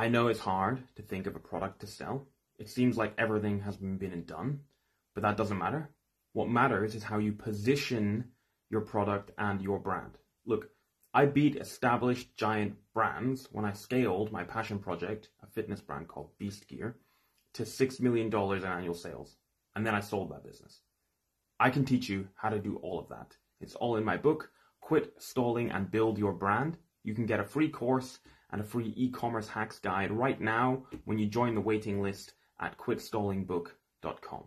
I know it's hard to think of a product to sell. It seems like everything has been and done, but that doesn't matter. What matters is how you position your product and your brand. Look, I beat established giant brands when I scaled my passion project, a fitness brand called Beast Gear, to $6 million in annual sales. And then I sold that business. I can teach you how to do all of that. It's all in my book, Quit Stalling and Build Your Brand. You can get a free course and a free e-commerce hacks guide right now when you join the waiting list at quitstallingbook.com.